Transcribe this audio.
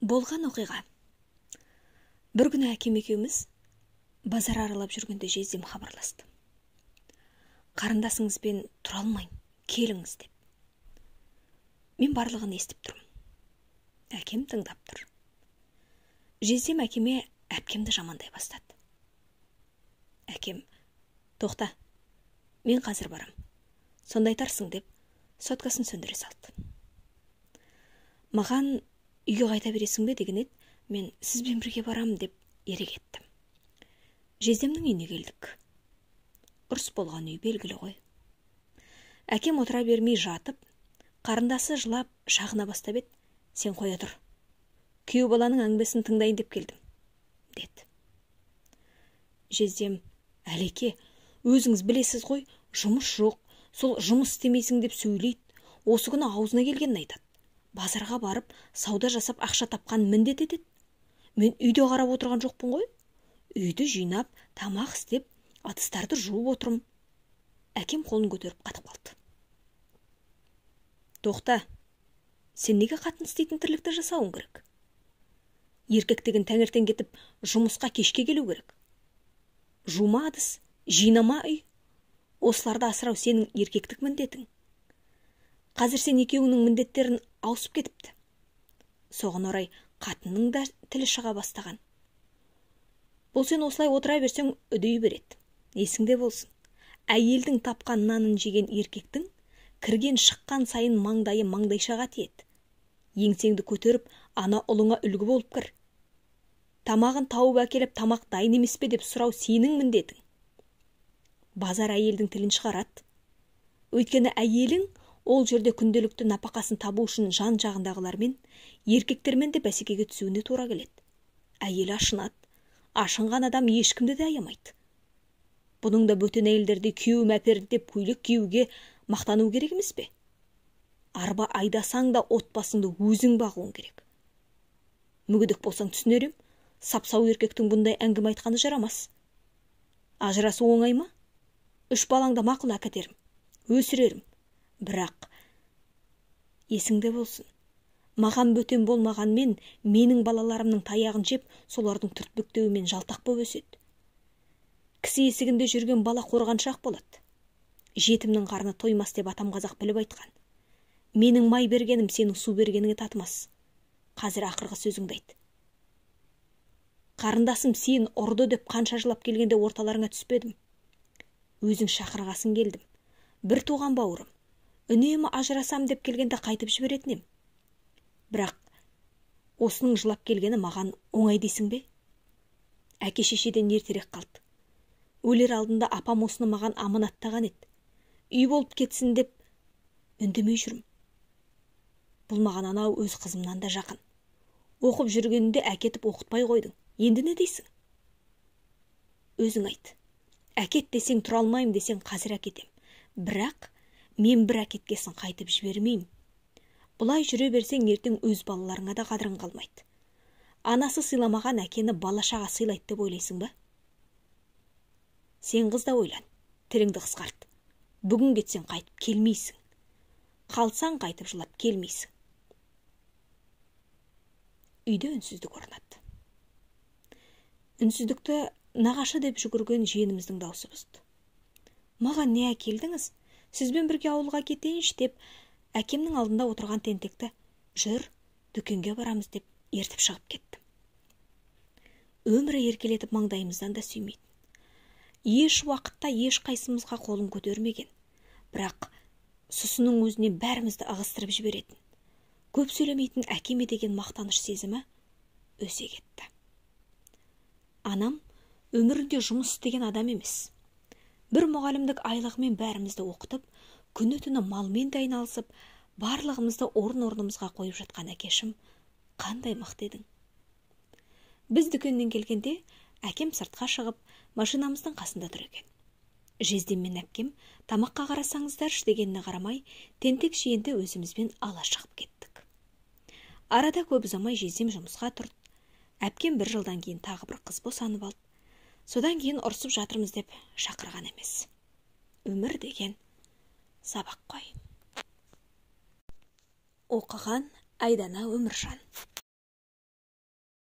болған оқиға. бір күні әкем екеуміз базар аралап жүргенде жездем хабарласты. Қарындасыңызбен тұра алмаймын келіңіз деп. Мен барлығын естіп тұрмын әкем тыңдап тұр. Жездем әкеме әпкемді жамандай бастады. Әкем тоқта мен қазір барам сонда айтарсың деп соткасын сөндіре салды. Маған үйге қайта бересің бе деген еді. Мен сізбен бірге барамын деп ере кеттім жездемнің үйіне келдік. Ұрыс болған үй белгілі ғой. Әкем отыра бермей жатып қарындасы жылап шағына бастап еді. Сен қоя тұр. Күйеу баланың әңгімесін тыңдайын деп келдім деді. Жездем әлеке өзіңіз білесіз ғой жұмыс жоқ. Сол жұмыс істемейсің деп сөйлейді. Осы күні аузына келгенін айтады базарға барып сауда жасап ақша тапқан міндет етеді. Мен үйде қарап отырған жоқпын ғой. Үйді жинап тамақ істеп ыдыстарды жуып отырмын. Әкем қолын көтеріп қатып қалды. Тоқта сен неге қатын істейтін тірлікті жасауың керек? Еркек деген таңертең кетіп жұмысқа кешке келу керек. Жума ыдыс жинама үй. Осыларды асырау сенің еркектік міндетің. Қазір сен екеуіңнің міндеттерін ауысып кетіпті. Соған орай қатынның да тілі шыға бастаған. Бұл сен осылай отыра берсең үдей береді. Есіңде болсын. Әйелдің тапқан нанын жеген еркектің кірген шыққан сайын маңдайы маңдайшаға тиеді. Еңсеңді көтеріп ана ұлыңа үлгі болып кір. Тамағын тауып әкеліп тамақ дайын емес пе деп сұрау сенің міндетің базар әйелдің тілін шығарады. Өйткені әйелің ол жерде күнделікті напақасын табу үшін жан жағындағылармен еркектермен де бәсекеге түсуіне тура келеді. Әйел ашынады. Ашынған адам ешкімді де аямайды. Бұның да бөтен әйелдердей күйеуім әперді деп көйлек киюге мақтану керек емес пе? Арба айдасаң да отбасыңды өзің бағуың керек. Мүгедек болсаң түсінер ем сапсау еркектің бұндай әңгіме айтқаны жарамас. Ажырасу оңай ма? Үш балаңды мақұл әкетерім өсірерім. Бірақ есіңде болсын. Маған бөтен болмағанмен менің балаларымның таяғын жеп солардың түртпектеуімен жалтақ боп өседі. Кісі есігінде жүрген бала қорғаншақ болады. Жетімнің қарны тоймас деп атам қазақ біліп айтқан. Менің май бергенім сенің су бергеніңе татымас. Қазір ақырғы сөзіңді айт. Қарындасым сен ұрды деп қанша жылап келгенде орталарыңа түспедім. Өзің шақырғасын келдім. Бір туған бауырым. Үнемі ажырасам деп келгенде қайтып жіберетін ем бірақ осының жылап келгені маған оңай дейсің бе? Әке шешеден ертерек қалды өлер алдында апам осыны маған аманаттаған еді. Үй болып кетсін деп үндемей жүрмін. Бұл маған анау өз қызымнан да жақын. Оқып жүргенінде әкетіп оқытпай қойдың. Енді не дейсің? Өзің айт. Әкет десең тұра алмаймын десең қазір әкетем. Бірақ мен бір әкеткесін қайтып жібермеймін. Бұлай жүре берсең ертең өз балаларыңа да қадірің қалмайды. Анасы сыйламаған әкені бала шаға сыйлайды деп ойлайсың ба? Сен қыз да ойлан тіліңді қысқарт. Бүгін кетсең қайтып келмейсің. Қалсаң қайтып жылап келмейсің. Үйде үнсіздік орнады үнсіздікті нағашы деп жүгірген жиеніміздің даусы бұзды. Маған не әкелдіңіз? Сізбен бірге ауылға кетейінші деп әкемнің алдында отырған тентекті жүр дүкенге барамыз деп ертіп шығып кетті өмірі еркелетіп маңдайымыздан да сүймейтін. Еш уақытта еш қайсымызға қолын көтермеген. Бірақ сұсының өзіне бәрімізді ығыстырып жіберетін көп сөйлемейтін әкеме деген мақтаныш сезімі өсе кетті. Анам өмірінде жұмыс істеген адам емес. Бір мұғалімдік айлығымен бәрімізді оқытып күні түні малмен де айналысып барлығымызды орын орнымызға қойып жатқан әкешім қандай мықты едің біз дүкеннен келгенде әкем сыртқа шығып машинамыздың қасында тұр екен жездем мен әпкем тамаққа қарасаңыздаршы дегеніне қарамай тентек жиенді өзімізбен ала шығып кеттік арада көп ұзамай жездем жұмысқа тұрды әпкем бір жылдан кейін тағы бір қыз босанып алды содан кейін ұрсып жатырмыз деп шақырған емес. Өмір деген сабақ қой. Оқыған айдана өміржан.